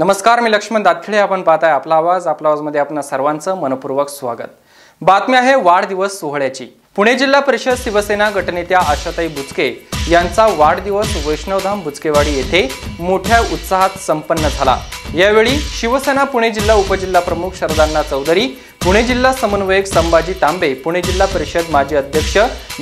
नमस्कार मी लक्ष्मण दातखिळे. आपण पाहताय आपला आवाज. आपला आवाजमध्ये आपण सर्वांचं मनपूर्वक स्वागत. बातमी आहे वाढदिवस सोहळ्याची. पुणे जिल्हा परिषद शिवसेना गटनेत्या आशाताई बुचके यांचा वाढदिवस वैष्णवधाम बुचकेवाडी येथे मोठ्या उत्साहात संपन्न झाला. यावेळी शिवसेना पुणे जिल्हा उपजिल्हा प्रमुख शरदांना चौधरी पुणे जिल्हा समन्वयक संभाजी तांबे पुणे जिल्हा परिषद माजी अध्यक्ष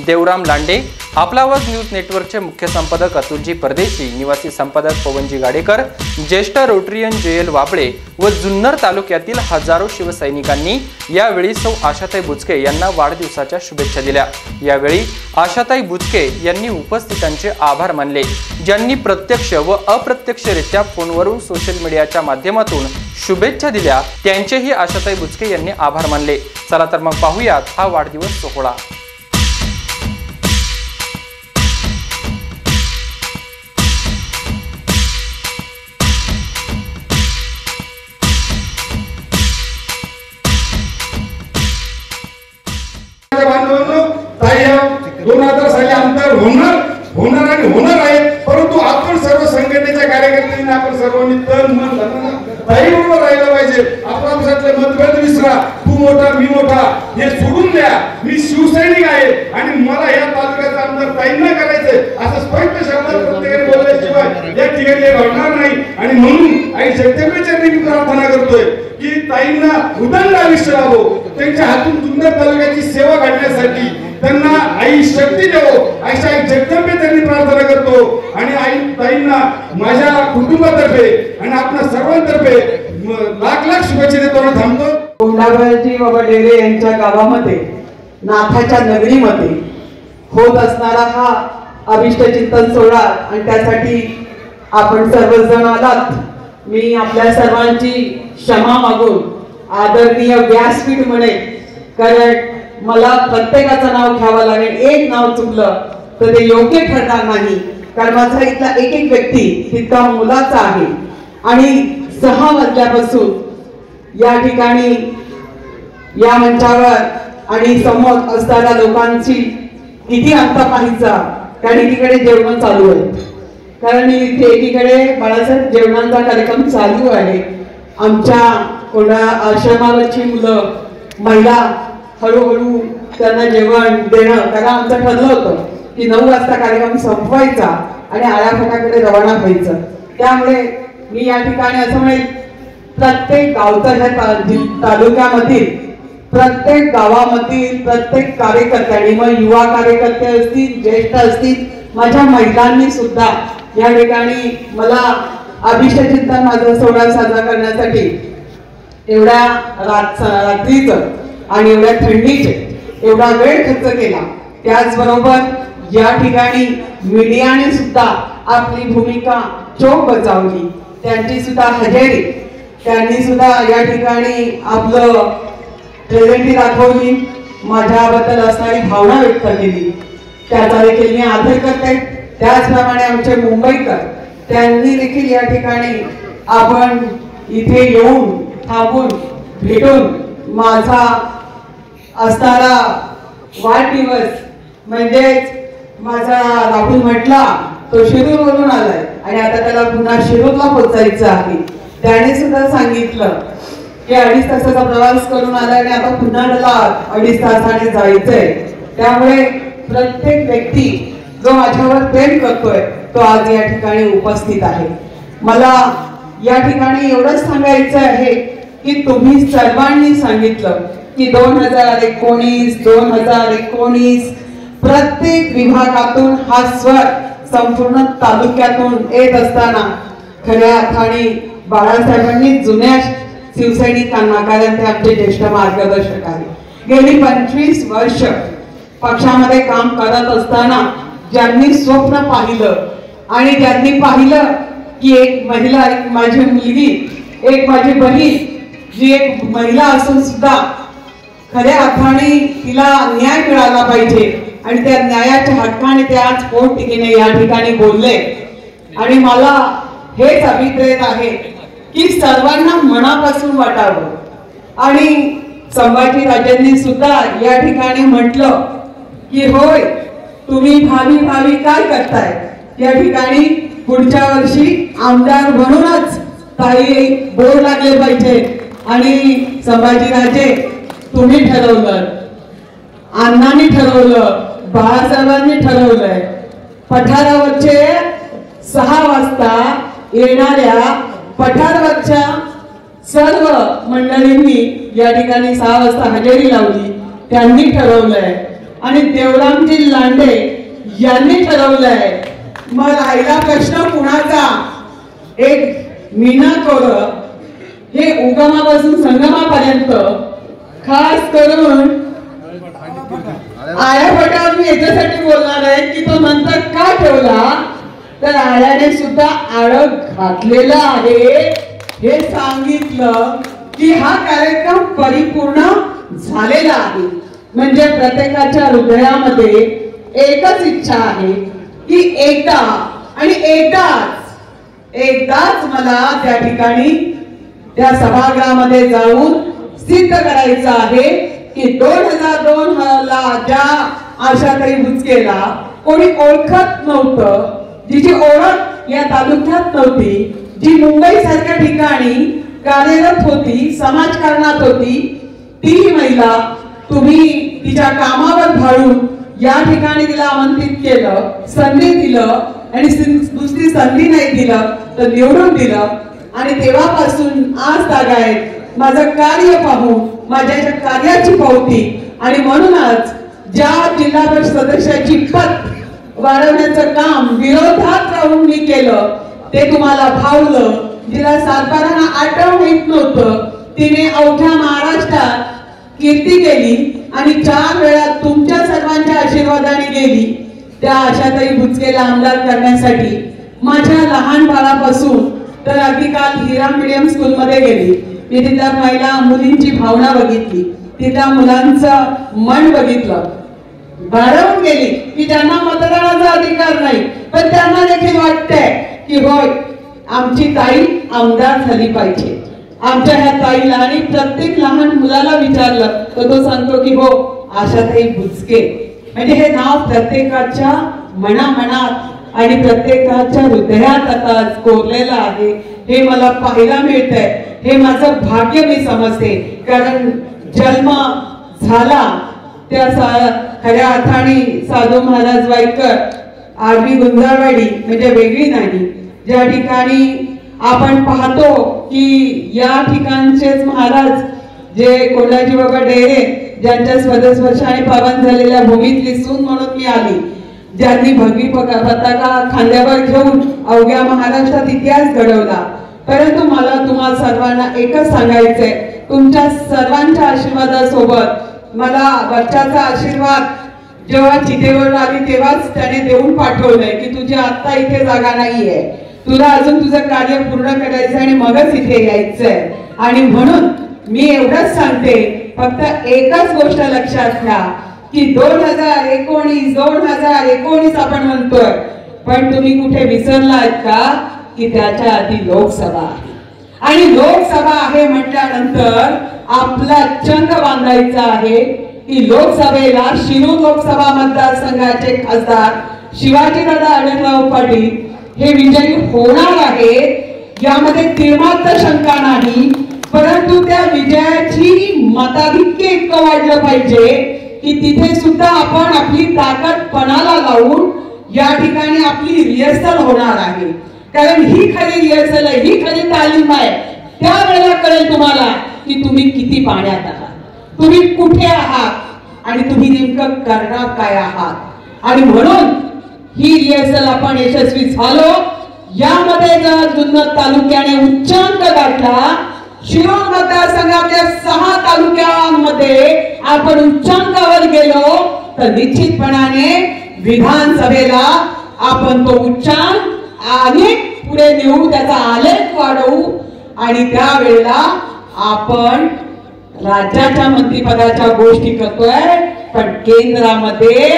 देवराम लांडे आपला आवाज न्यूज नेटवर्कचे मुख्य संपादक अतुलजी परदेशी निवासी संपादक पवनजी गाडेकर ज्येष्ठ रोटरियन जयल वाबळे व जुन्नर तालुक्यातील हजारो शिवसैनिकांनी यावेळी सौ आशाताई बुचके यांना वाढदिवसाच्या शुभेच्छा दिल्या. यावेळी आशाताई बुचके यांनी उपस्थितांचे आभार मानले. ज्यांनी प्रत्यक्ष व अप्रत्यक्षरित्या फोनवरून सोशल मीडियाच्या माध्यमातून शुभेच्छा दिल्या त्यांचेही आशाताई बुचके यांनी आभार मानले. चला तर मग पाहूयात हा वाढदिवस सोहळा. दोन आमदार होणार होणार आणि होणार आहे परंतु आपण सर्व संघटनेच्या कार्यकर्त्यांनी आपण सर्वांनी तन मन धन ताई राहिलं पाहिजे. आपल्यातले मतभेद विसरा. तू मोठा मी मोठा. हे सोडून द्या. मी शिवसैनिक आहे आणि मला या तालुक्याचा आमदार ताईंना करायचंय असं स्पष्ट शब्दात प्रत्येकाने बोलल्याशिवाय या ठिकाणी घडणार नाही. आणि म्हणून आई जगदंबेच्या मी प्रार्थना करतोय की ताईंना उदंड आयुष्य लाभो. त्यांच्या हातून जुन्नर तालुक्याची सेवा घडण्यासाठी त्यांना आई शक्ती देवो. अशा आई जगदंबे त्यांनी प्रार्थना करतो. आणि आई ताईंना माझ्या कुटुंबातर्फे आणि आपल्या सर्वांतर्फे लाख लाख शुभेच्छा देतो थांबतो. कोंडागळजी बाबा डेरे यांच्या गावामध्ये नाथाच्या नगरीमध्ये होत असणारा हा अभिष्ट चिंतन सोहळा आणि त्यासाठी आपण सर्वजण आलात. मी आपल्या सर्वांची क्षमा मागून आदरणीय व्यासपीठ म्हणे कारण मला प्रत्येकाचं नाव घ्यावं लागेल. एक नाव चुकलं तर ते योग्य ठरणार नाही. कारण माझा इथला एक एक व्यक्ती तितका मुलाचा आहे. आणि सहा वाजल्यापासून या ठिकाणी या मंचावर आणि समोर असणाऱ्या लोकांची किती अंत पाहायचा कारण एकीकडे जेवण चालू आहे. कारण इथे एकीकडे बाळासाहेब जेवणाचा कार्यक्रम चालू आहे. आमच्या कोणा आश्रमावरची मुलं महिला हळूहळू त्यांना जेवण देणं त्याला आमचं ठरलं होतं की नऊ वाजता कार्यक्रम संपवायचा आणि आळाफाटाकडे रवाना व्हायचं. त्यामुळे मी या ठिकाणी असं म्हणेल प्रत्येक गावचा ह्या तालुक्यामधील प्रत्येक गावामधील प्रत्येक कार्यकर्त्यांनी मग युवा कार्यकर्ते असतील ज्येष्ठ असतील माझ्या महिलांनी सुद्धा या ठिकाणी मला अभिष्ट चिंतन माझा सोहळा साजरा करण्यासाठी एवढ्या रात रात्रीचं आणि एवढ्या थंडीचे एवढा वेळ खर्च केला. त्याचबरोबर या ठिकाणी मीडियाने सुद्धा आपली भूमिका चोख बजावली. त्यांची सुद्धा हजेरी. त्यांनी सुद्धा या ठिकाणी आपलं प्रेझेंटी दाखवली. माझ्याबद्दल असणारी भावना व्यक्त केली. त्याचा देखील मी आदर करते. त्याचप्रमाणे आमचे मुंबईकर त्यांनी देखील या ठिकाणी आपण इथे येऊन थांबून भेटून माझा असणारा वाढदिवस म्हणजेच माझा राहुल म्हटला तो शिरूरवरून आलाय. आणि आता त्याला पुन्हा शिरूरला पोचायचं आहे. त्याने सुद्धा सांगितलं की अडीच तासाचा प्रवास करून आलाय आणि आता पुन्हा त्याला अडीच तासाने जायचंय. त्यामुळे प्रत्येक व्यक्ती जो माझ्यावर प्रेम करतोय तो आज या ठिकाणी उपस्थित आहे. मला या ठिकाणी एवढंच सांगायचं आहे की तुम्ही सर्वांनी सांगितलं की दोन हजार एकोणीस दोन हजार एकोणीस प्रत्येक विभागातून हा स्वर संपूर्ण तालुक्यातून येत असताना खऱ्या अर्थाने बाळासाहेबांनी जुन्या शिवसैनिकांना कारण ते आमचे ज्येष्ठ मार्गदर्शक आहे गेली पंचवीस वर्ष पक्षामध्ये काम करत असताना ज्यांनी स्वप्न पाहिलं आणि ज्यांनी पाहिलं की एक महिला एक माझी मुलगी एक माझी बहीण जी एक महिला असून सुद्धा खऱ्या अर्थाने तिला न्याय मिळाला पाहिजे. आणि त्या न्यायाच्या हक्काने ते आज पोटतिकीने या ठिकाणी बोलले. आणि मला हेच अभिप्रेत आहे की सर्वांना मनापासून वाटावं. आणि संभाजीराजांनी सुद्धा या ठिकाणी म्हटलं की होय तुम्ही भावी भावी काय करताय? या ठिकाणी पुढच्या वर्षी आमदार म्हणूनच काही बोर लागले पाहिजे. आणि संभाजीराजे तुम्ही ठरवलं. अण्णांनी ठरवलं बाळासाहेबांनी ठरवलंय. पठारावरचे सहा वाजता येणाऱ्या पठारावरच्या सर्व मंडळींनी या ठिकाणी सहा वाजता हजेरी लावली. त्यांनी ठरवलंय. आणि देवरामजी लांडे यांनी ठरवलंय. मग राहिला प्रश्न कुणाचा? एक मीना कोर हे उगमापासून संगमापर्यंत खास करून आया पटावर मी याच्यासाठी बोलणार आहे की तो नंतर का ठेवला? तर आयाने सुद्धा आळग घातलेला आहे. हे सांगितलं की हा कार्यक्रम परिपूर्ण झालेला आहे. म्हणजे प्रत्येकाच्या हृदयामध्ये एकच इच्छा आहे की एकदा आणि एकदाच एकदाच मला त्या ठिकाणी त्या सभागृहामध्ये जाऊन सिद्ध करायचं आहे की दोन हजार दोन ला ज्या आशाताई हुचकेला कोणी ओळखत नव्हतं. जिची ओळख या तालुक्यात नव्हती. जी मुंबई सारख्या ठिकाणी कार्यरत होती समाजकारणात होती ती महिला तुम्ही तिच्या कामावर भाळून या ठिकाणी तिला आमंत्रित केलं संधी दिलं आणि दुसरी संधी नाही दिलं तर निवडून दिलं. आणि तेव्हापासून आज तागायत माझं कार्य पाहून माझ्या कार्याची पावती. आणि म्हणूनच ज्या जिल्हा परिषद सदस्याची पद वाढवण्याचं काम विरोधात राहून मी केलं ते तुम्हाला भावलं. जिला सातबारांना आठवण येत नव्हतं. तिने अवघ्या महाराष्ट्रात कीर्ती केली आणि चार वेळा तुमच्या सर्वांच्या आशीर्वादाने गेली. त्या आशाताई बुचकेला आमदार करण्यासाठी माझ्या लहान बाळापासून तर अगदी काल हिरा मीडियम स्कूलमध्ये गेली. मी तिथल्या महिला मुलींची भावना बघितली. तिथल्या मुलांचं मन बघितलं. भारावून गेली की त्यांना मतदानाचा अधिकार नाही. पण त्यांना देखील वाटतंय की होय आमची ताई आमदार झाली पाहिजे. आमच्या ह्या ताईला आणि प्रत्येक लहान मुलाला विचारलं तर तो सांगतो की हो आशाताई बुचके म्हणजे हे नाव प्रत्येकाच्या मनामनात आणि प्रत्येकाच्या हृदयात आता कोरलेलं आहे. हे मला पाहायला मिळतंय. हे माझं भाग्य मी समजते. कारण जन्म झाला त्या सा- खऱ्या अर्थाने साधू महाराज वाईकर आरवी गुंजारवाडी म्हणजे वेगळी नाही. ज्या ठिकाणी आपण पाहतो की या ठिकाणचेच महाराज जे कोंडाजी बाबा डेरे ज्यांच्या स्वदेशवर्षाने पावन झालेल्या भूमीतली सून म्हणून मी आली ज्यांनी भगवी पताका खांद्यावर घेऊन अवघ्या महाराष्ट्रात इतिहास घडवला परंतु मला तुम्हा सर्वांना एकच सांगायचंय. तुमच्या सर्वांच्या आशीर्वादासोबत मला बच्चाचा आशीर्वाद जेव्हा चितेवर आली तेव्हाच त्याने देऊन पाठवलंय की तुझी आता इथे जागा नाहीये. तुला अजून तुझं कार्य पूर्ण करायचं आणि मगच इथे यायचंय. आणि म्हणून मी एवढंच सांगते फक्त एकच गोष्ट लक्षात घ्या की दोन हजार एकोणीस दोन हजार एकोणीस आपण म्हणतोय पण तुम्ही कुठे विसरलात का? की त्याच्या आधी लोकसभा आहे. आणि लोकसभा आहे म्हटल्यानंतर आपला चंग बांधायचा आहे की लोकसभेला शिरू लोकसभा मतदारसंघाचे खासदार शिवाजीदादा आढळराव पाटील हे विजयी होणार आहेत यामध्ये तिळमात्र शंका नाही परंतु त्या विजयाची मताधिक्य इतकं वाढलं पाहिजे की तिथे सुद्धा आपण आपली ताकद पणाला लावून या ठिकाणी आपली रिहर्सल होणार आहे. कारण ही खरी रिहर्सल आहे ही खरी तालीम आहे. त्यावेळेला कळेल तुम्हाला की तुम्ही किती पाण्यात आहात. तुम्ही कुठे आहात आणि तुम्ही नेमकं करणार काय आहात. आणि म्हणून ही रिहर्सल आपण यशस्वी झालो. यामध्ये जर जुन्नर तालुक्याने उच्चांक गाठला शिरोळ मतदारसंघातल्या सहा तालुक्यांमध्ये आपण उच्चांकावर गेलो तर निश्चितपणाने विधानसभेला आपण तो उच्चांक अधिक पुढे नेऊ त्याचा आलेख वाढवू आणि त्यावेळेला आपण राज्याच्या मंत्रिपदाच्या गोष्टी करतोय पण केंद्रामध्ये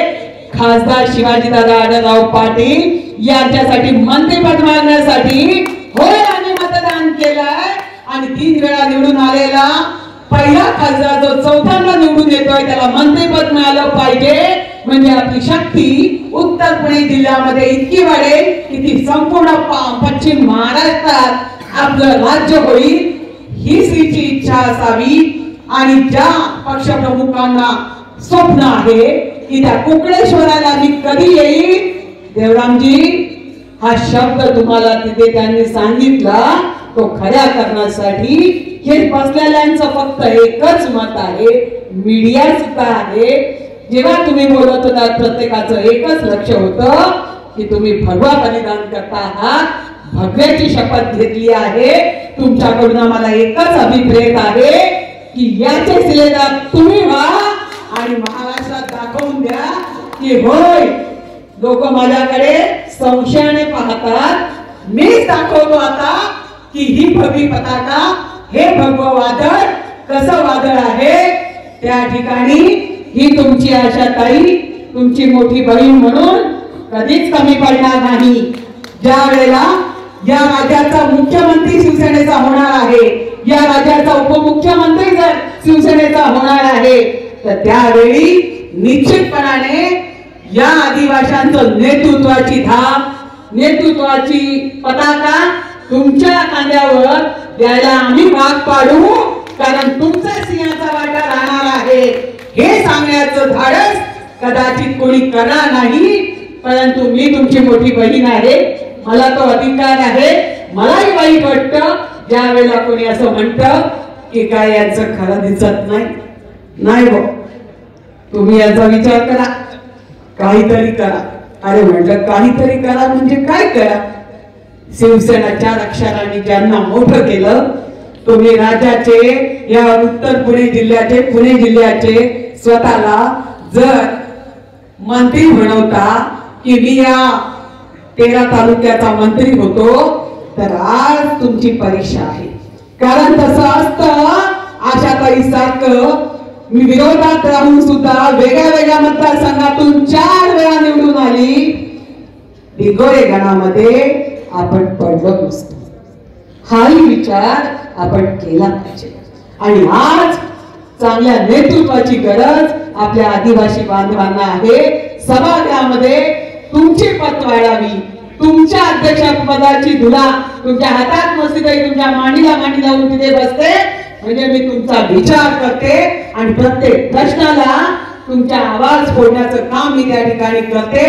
खासदार शिवाजीदादा आढळराव पाटील यांच्यासाठी मंत्रिपद मागण्यासाठी होय आम्ही मतदान केलंय. आणि तीन वेळा निवडून आलेला पहिला खासदार जो चौथ्यांदा निवडून येतोय त्याला मंत्रिपद मिळालं पाहिजे. म्हणजे आपली शक्ती उत्तर पुणे जिल्ह्यामध्ये इतकी वाढेल की ती संपूर्ण पश्चिम महाराष्ट्रात आपलं राज्य होईल. ही हिची इच्छा असावी. आणि ज्या पक्षप्रमुखांना स्वप्न आहे की त्या कुकडेश्वराला मी कधी येईल? देवरामजी हा शब्द तुम्हाला तिथे त्यांनी सांगितला. तो खऱ्या करण्यासाठी हे बसलेल्यांचं फक्त एकच मत आहे. मीडिया सुद्धा आहे. जेव्हा तुम्ही बोलत होता प्रत्येकाचं एकच लक्ष होतं की तुम्ही भगवा बलिदान करता आहात. भगव्याची शपथ घेतली आहे. तुमच्याकडून आम्हाला एकच अभिप्रेत आहे की याचे सिलेदार तुम्ही व्हा आणि महाराष्ट्रात दाखवून द्या की होय लोक माझ्याकडे संशयाने पाहतात. मीच दाखवतो आता की ही भगवी पताका हे भगव वादळ कसं वादळ आहे? त्या ठिकाणी ही तुमची आशा ताई तुमची मोठी बहीण म्हणून कधीच कमी पडणार नाही. ज्या वेळेला या राज्याचा मुख्यमंत्री शिवसेनेचा होणार आहे या राज्याचा उपमुख्यमंत्री जर शिवसेनेचा होणार आहे तर त्यावेळी निश्चितपणाने या आदिवाशांचं नेतृत्वाची धाप नेतृत्वाची पताका तुमच्या कांद्यावर द्यायला आम्ही भाग पाडू कारण तुमचा सिंहाचा वाटा राहणार आहे. हे सांगण्याचं धाडस कदाचित कोणी करणार नाही परंतु मी तुमची मोठी बहीण आहे. मला तो अधिकार आहे. मलाही वाईट वाटतं. ज्या वेळेला कोणी असं म्हणतं की काय यांचं खरं दिसत नाही. नाही भाऊ तुम्ही याचा विचार करा. काहीतरी करा. अरे म्हटलं काहीतरी करा म्हणजे काय करा? शिवसेनाच्या अक्षरांनी ज्यांना मोठं केलं तुम्ही राज्याचे या उत्तर पुणे जिल्ह्याचे पुणे जिल्ह्याचे स्वतःला जर मंत्री म्हणवता की मी या तेरा तालुक्याचा मंत्री होतो तर आज तुमची परीक्षा आहे. कारण तसं असतं आशाताई सारखं मी विरोधात राहून सुद्धा वेगळ्या वेगळ्या मतदारसंघातून चार वेळा निवडून आली. दिगोरे गणामध्ये आपण पडलो नसतो. हाही विचार आपण केला पाहिजे. आणि आज चांगल्या नेतृत्वाची गरज आपल्या आदिवासी बांधवांना आहे. समाजामध्ये तुमची पत वाढावी. तुमच्या अध्यक्षपदाची धुला तुमच्या हातात नसती तरी तुमच्या मांडीला मांडी लावून तिथे बसते. म्हणजे मी तुमचा विचार करते आणि प्रत्येक प्रश्नाला तुमच्या आवाज फोडण्याचं काम मी त्या ठिकाणी करते.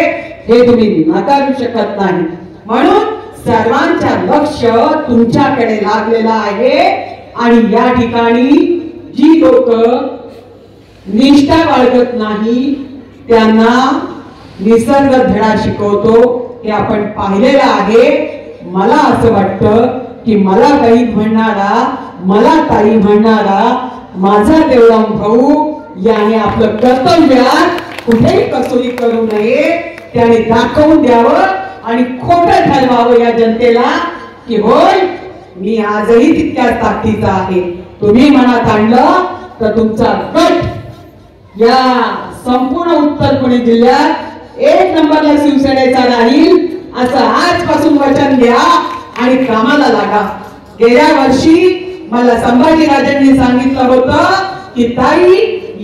हे तुम्ही नाकारू शकत नाही. म्हणून सर्वांच्या लक्ष तुमच्याकडे लागलेलं आहे. आणि या ठिकाणी जी लोक निष्ठा बाळगत नाही त्यांना निसर्ग धडा शिकवतो हे आपण पाहिलेलं आहे. मला असं वाटतं की मला काही म्हणणारा मला ताई म्हणणारा माझा देवराम भाऊ याने आपलं कर्तव्यात कुठेही कसोरी करू नये त्याने दाखवून द्यावं. आणि खोट ठरवावं या जनतेला की होय मी आजही तितक्याच ताकदीचा आहे. तुम्ही मनात आणलं तर तुमचा गट या संपूर्ण उत्तर पुणे जिल्ह्यात एक नंबरला शिवसेनेचा राहील असं आजपासून वचन द्या आणि कामाला लागा. गेल्या वर्षी मला संभाजीराजांनी सांगितलं होतं की ताई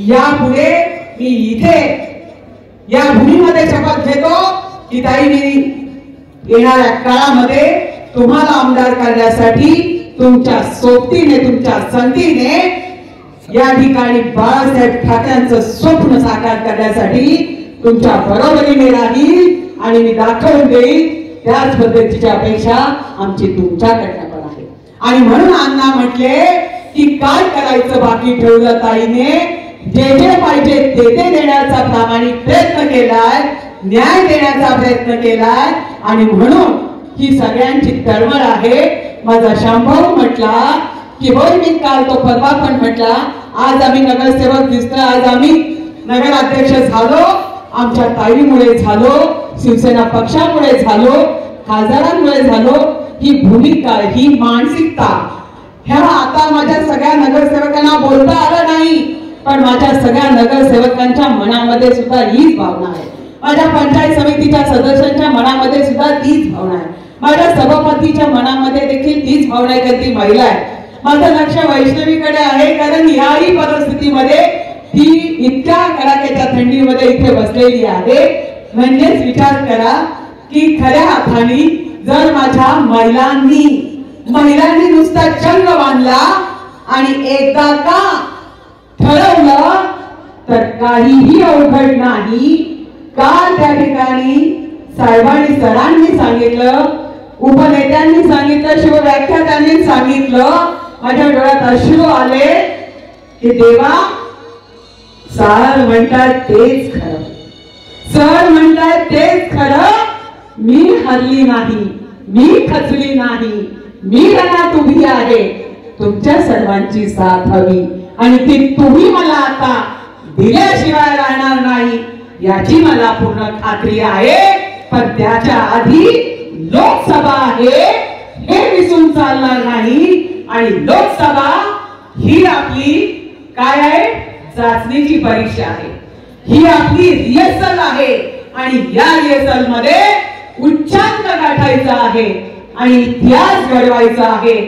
यापुढे मी इथे या भूमीमध्ये शपथ घेतो की ताई मी येणाऱ्या काळामध्ये तुम्हाला आमदार करण्यासाठी तुमच्या सोबतीने तुमच्या संधीने या ठिकाणी बाळासाहेब ठाकरेंचं स्वप्न साकार करण्यासाठी तुमच्या बरोबरीने राहील आणि मी दाखवून देईल त्याच पद्धतीची अपेक्षा आमची तुमच्याकडनं पण आहे. आणि म्हणून अण्णा म्हटले की काय करायचं बाकी ठेवलं ताईने? जे जे पाहिजे ते ते देण्याचा प्रामाणिक प्रयत्न केलाय न्याय देण्याचा प्रयत्न केलाय आणि म्हणून ही सगळ्यांची तळमळ आहे. माझा शांभाऊ म्हटला की होय मी काल तो परवा पण म्हटला आज आम्ही नगरसेवक दिसतोय आज आम्ही नगराध्यक्ष झालो आमच्या ताईमुळे झालो शिवसेना पक्षामुळे झालो खासदारांमुळे झालो. ही भूमिका ही मानसिकता ह्या आता माझ्या सगळ्या नगरसेवकांना बोलता आलं नाही पण माझ्या सगळ्या नगरसेवकांच्या मनामध्ये सुद्धा हीच भावना आहे. माझ्या पंचायत समितीच्या सदस्यांच्या मनामध्ये सुद्धा तीच भावना आहे. माझ्या सभापतीच्या मनामध्ये देखील तीच भावना आहे ती महिला आहे. माझं लक्ष वैष्णवीकडे आहे कारण याही परिस्थितीमध्ये ती इतक्या कडाक्याच्या थंडीमध्ये इथे बसलेली आहे. म्हणजेच विचार करा की खऱ्या अर्थाने जर माझ्या महिलांनी महिलांनी नुसता चंग बांधला आणि एकदा का ठरवलं तर काहीही अवघड नाही. काल त्या ठिकाणी साहेबांनी सरांनी सांगितलं उपनेत्यांनी सांगितलं शिवव्याख्यातांनी सांगितलं माझ्या डोळ्यात अश्रू आले की देवा सार म्हणतात तेच खरं. सर म्हणतात तेच खरं मी हरली नाही मी खचली नाही मी रणात उभी आहे तुमच्या सर्वांची साथ हवी. आणि ती तुम्ही मला आता दिल्याशिवाय राहणार नाही. याची मला पूर्ण खात्री आहे. पण त्याच्या आधी लोकसभा आहे. हे विसरून चालणार नाही. आणि लोकसभा ही आपली काय आहे? चाचणीची परीक्षा आहे. ही आपली रिहर्सल आहे. आणि या रिहर्सलमध्ये उच्चांक गाठायचा आहे आणि इतिहास घडवायचा आहे.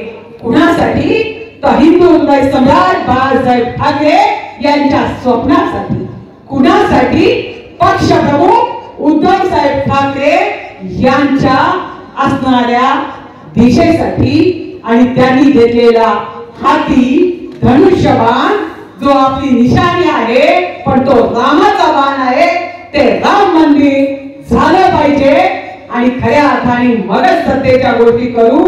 कुणासाठी? तर हिंदू हृदय सम्राट बाळासाहेब ठाकरे यांच्या स्वप्नासाठी. कुणासाठी? पक्षप्रमुख उद्धव साहेब ठाकरे यांच्या असणाऱ्या दिशेसाठी आणि त्यांनी घेतलेला हाती धनुष्यबाण जो आपली निशाणी आहे पण तो रामाचा बाण आहे ते राम मंदिर झालं पाहिजे. आणि खऱ्या अर्थाने मगच सत्तेच्या गोष्टी करू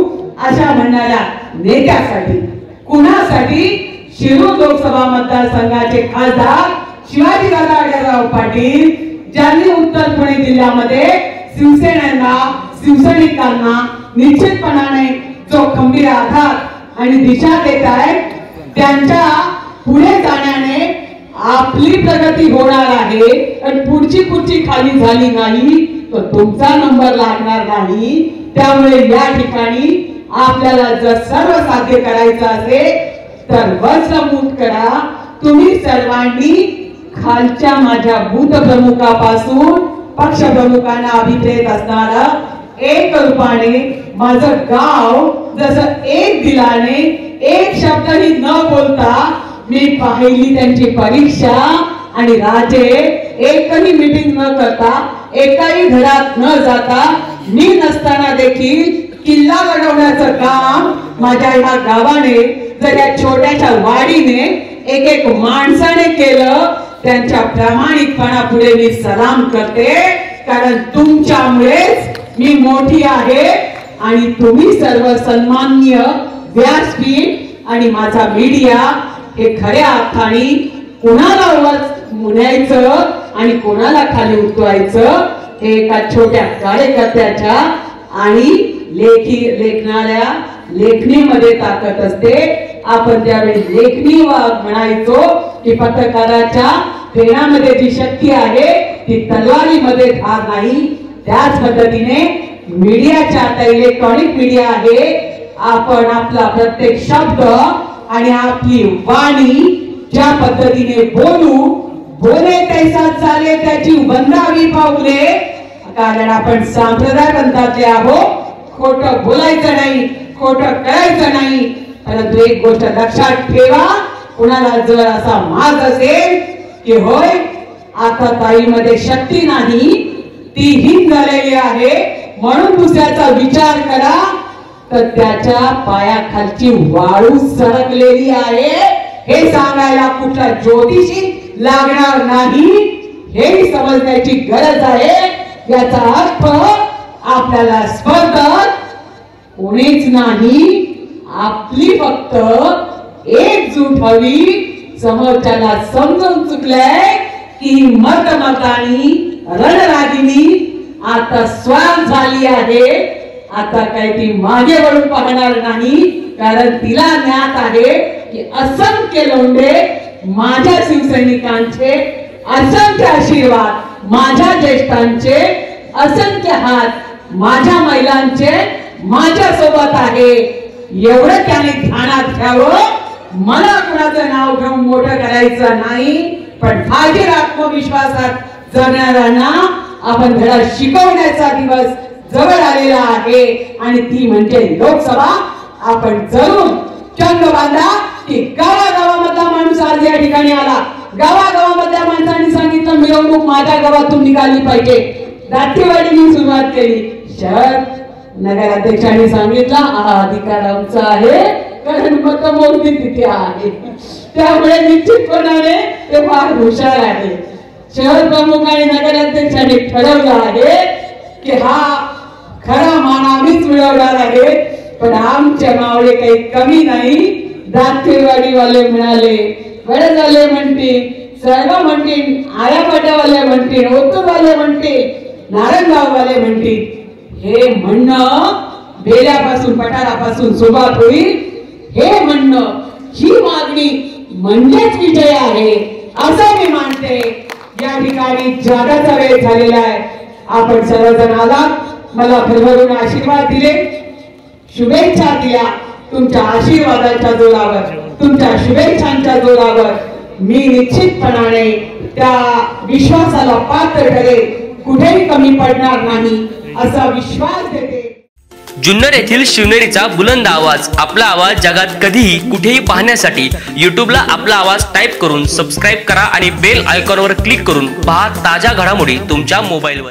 अशा म्हणणाऱ्या नेत्यासाठी कुणासाठी? शिरूर लोकसभा मतदारसंघाचे खासदार शिवाजी दादा पाटील ज्यांनी उत्तर पुणे जिल्ह्यामध्ये शिवसेनेला शिवसैनिकांना निश्चितपणाने जो खंबीर आधार आणि दिशा देत आहे त्यांच्या पुढे जाण्याने आपली प्रगती होणार आहे. आणि पुढची पुढची खाली झाली नाही तर तुमचा नंबर लागणार नाही. त्यामुळे या ठिकाणी आपल्याला जर सर्व साध्य करायचं असेल तर वज्रमूठ करा. तुम्ही सर्वांनी खालच्या माझ्या भूत प्रमुखापासून पक्ष प्रमुखांना अभिप्रेत असणारा एक रूपाने माझं गाव जसं एक दिलाने एक शब्दही न बोलता मी पाहिली त्यांची परीक्षा. आणि राजे एकही मिटिंग न करता एकाही घरात न जाता मी नसताना देखील किल्ला लढवण्याचं काम माझ्या ह्या गावाने जर या छोट्याशा वाडीने एक एक माणसाने केलं त्यांच्या प्रामाणिकपणा पुढे मी सलाम करते. कारण तुमच्यामुळेच मी मोठी आहे आणि तुम्ही सर्व सन्मान्य व्यासपीठ आणि माझा मीडिया हे खऱ्या अर्थाने कोणाला वर मुन्यायचं आणि कोणाला खाली उतरवायचं हे एका छोट्या कार्यकर्त्याच्या आणि लेखी लेखणाऱ्या लेखणीमध्ये ताकद असते. आपण त्यावेळी लेखणी वा- म्हणायचो की पत्रकाराच्या पेनामध्ये जी शक्ती आहे ती तलवारीमध्ये ठार नाही. त्याच पद्धतीने मीडियाच्या आता इलेक्ट्रॉनिक मीडिया आहे. आपण आपला प्रत्येक शब्द आणि आपली वाणी ज्या पद्धतीने बोलू बोले तैसा चाले त्याची बंदावी पावले. कारण आपण सांप्रदाय पंथातले आहोत. खोट बोलायचं नाही खोट करायचं नाही. एक गोष्ट लक्षात ठेवा. कुणाला जर असा माज असेल की होय आता ताईमध्ये शक्ती नाही ती हीन झालेली आहे म्हणून दुसऱ्याचा विचार करा. तर त्याच्या पायाखालची वाळू सरकलेली आहे. हे सांगायला कुठला ज्योतिषी लागणार नाही हे समजण्याची गरज आहे. याचा अर्थ आपल्याला स्पर्धक कोणीच नाही आपली फक्त एकजूट हवी समोरच्याला समजून चुकलंय की मतमतानी रणरागिनी आता स्वार झाली आहे. आता काय ती मागे वळून पाहणार नाही कारण तिला ज्ञात आहे की असंख्य लोंढे माझ्या शिवसैनिकांचे असंख्य आशीर्वाद माझ्या ज्येष्ठांचे असंख्य हात माझ्या महिलांचे माझ्या सोबत आहे. एवढं त्याने ध्यानात घ्यावं. मला कुणाचं नाव घेऊन मोठं करायचं नाही पण हाजीर आत्मविश्वासात जगणाऱ्यांना आपण धडा शिकवण्याचा दिवस जवळ आलेला आहे. आणि ती म्हणजे लोकसभा. आपण जरूर चंग बांधा की गावागावामधला माणूस आज या ठिकाणी आला. गावागावामधल्या माणसांनी सांगितलं मिरवणूक माझ्या गावातून निघाली पाहिजे. दातेवाडीने सुरुवात केली. शहर नगराध्यक्षांनी सांगितलं हा अधिकार आमचा आहे कारण मतमोजणी तिथे आहे. त्यामुळे निश्चितपणाने ते फार हुशार आहे. शहर प्रमुख आणि नगराध्यक्षांनी ठरवलं आहे की हा खरा मान आम्हीच मिळवणार आहे. पण आमच्या मावळे काही कमी नाही. दातेवाडीवाले म्हणाले बरं झाले म्हणते सर्व म्हणतील आयापाट्यावाले म्हणतील ओतूवाले म्हणतील नारायणगाववाले म्हणतील. हे म्हणणं बेल्यापासून पठारापासून सुरुवात होईल. हे म्हणणं ही मागणी म्हणजेच विजय आहे असं मी मानते. या ठिकाणी जादाचा वेळ झालेला आहे. आपण सर्वजण आलात. मला भरभरून आशीर्वाद दिले. शुभेच्छा दिल्या. तुमच्या आशीर्वादाच्या जोरावर तुमच्या शुभेच्छांच्या जोरावर मी निश्चितपणाने त्या विश्वासाला पात्र ठरेल. कुठेही कमी पडणार नाही. असा विश्वास देते. जुन्नर येथील शिवनेरीचा बुलंद आवाज आपला आवाज जगात कधीही कुठेही पाहण्यासाठी यूट्यूबला आपला आवाज टाईप करून सबस्क्राईब करा आणि बेल आयकॉनवर क्लिक करून पहा ताज्या घडामोडी तुमच्या मोबाईलवर